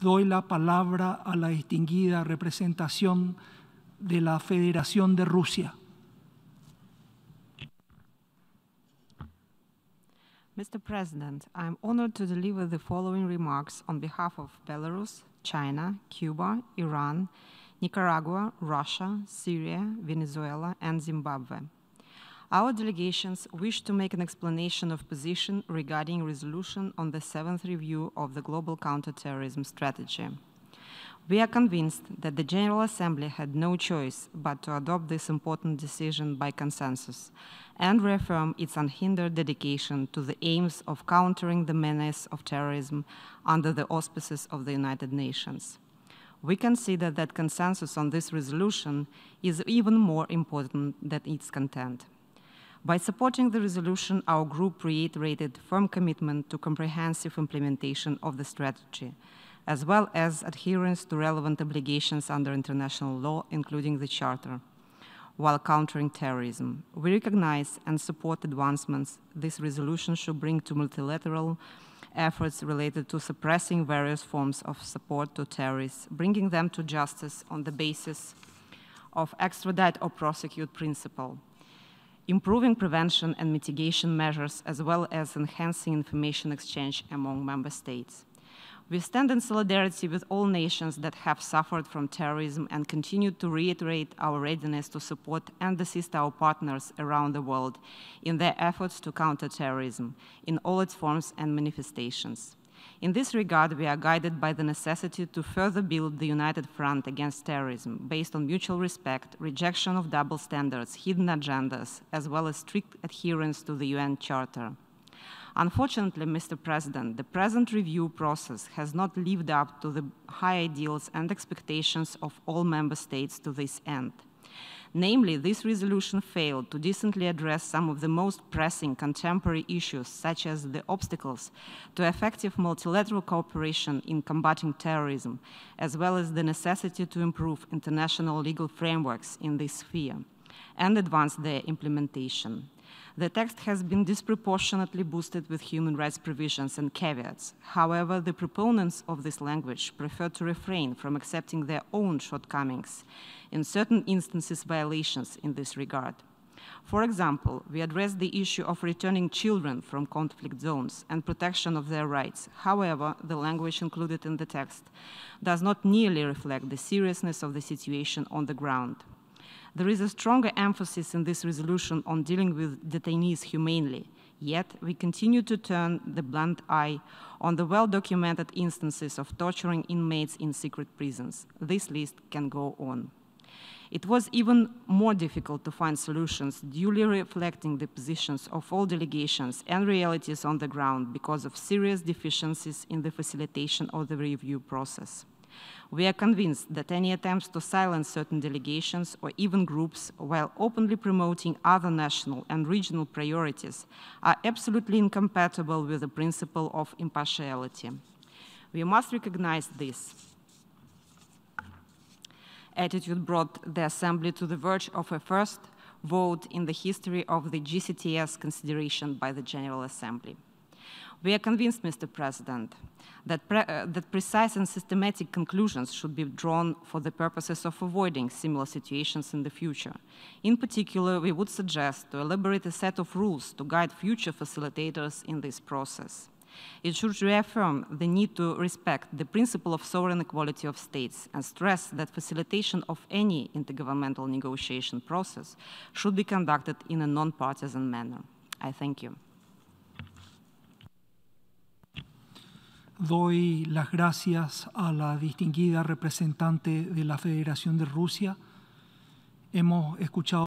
doy la palabra a la distinguida representación de la Federación de Rusia. Mr. President, I am honored to deliver the following remarks on behalf of Belarus, China, Cuba, Iran, Nicaragua, Russia, Syria, Venezuela, and Zimbabwe. Our delegations wish to make an explanation of position regarding resolution on the seventh review of the Global Counterterrorism Strategy. We are convinced that the General Assembly had no choice but to adopt this important decision by consensus and reaffirm its unhindered dedication to the aims of countering the menace of terrorism under the auspices of the United Nations. We consider that consensus on this resolution is even more important than its content. By supporting the resolution, our group reiterated firm commitment to comprehensive implementation of the strategy, as well as adherence to relevant obligations under international law, including the Charter, while countering terrorism. We recognize and support advancements this resolution should bring to multilateral efforts related to suppressing various forms of support to terrorists, bringing them to justice on the basis of extradite or prosecute principle, improving prevention and mitigation measures, as well as enhancing information exchange among member states. We stand in solidarity with all nations that have suffered from terrorism and continue to reiterate our readiness to support and assist our partners around the world in their efforts to counter terrorism in all its forms and manifestations. In this regard, we are guided by the necessity to further build the united front against terrorism based on mutual respect, rejection of double standards, hidden agendas, as well as strict adherence to the UN Charter. Unfortunately, Mr. President, the present review process has not lived up to the high ideals and expectations of all member states to this end. Namely, this resolution failed to decently address some of the most pressing contemporary issues, such as the obstacles to effective multilateral cooperation in combating terrorism, as well as the necessity to improve international legal frameworks in this sphere and advance their implementation. The text has been disproportionately boosted with human rights provisions and caveats. However, the proponents of this language prefer to refrain from accepting their own shortcomings, in certain instances violations in this regard. For example, we address the issue of returning children from conflict zones and protection of their rights. However, the language included in the text does not nearly reflect the seriousness of the situation on the ground. There is a stronger emphasis in this resolution on dealing with detainees humanely, yet we continue to turn the blunt eye on the well-documented instances of torturing inmates in secret prisons. This list can go on. It was even more difficult to find solutions duly reflecting the positions of all delegations and realities on the ground because of serious deficiencies in the facilitation of the review process. We are convinced that any attempts to silence certain delegations or even groups while openly promoting other national and regional priorities are absolutely incompatible with the principle of impartiality. We must recognize this. Attitude brought the Assembly to the verge of a first vote in the history of the GCTS consideration by the General Assembly. We are convinced, Mr. President, that, pre uh, that precise and systematic conclusions should be drawn for the purposes of avoiding similar situations in the future. In particular, we would suggest to elaborate a set of rules to guide future facilitators in this process. It should reaffirm the need to respect the principle of sovereign equality of states and stress that facilitation of any intergovernmental negotiation process should be conducted in a non-partisan manner. I thank you. Doy las gracias a la distinguida representante de la Federación de Rusia. Hemos escuchado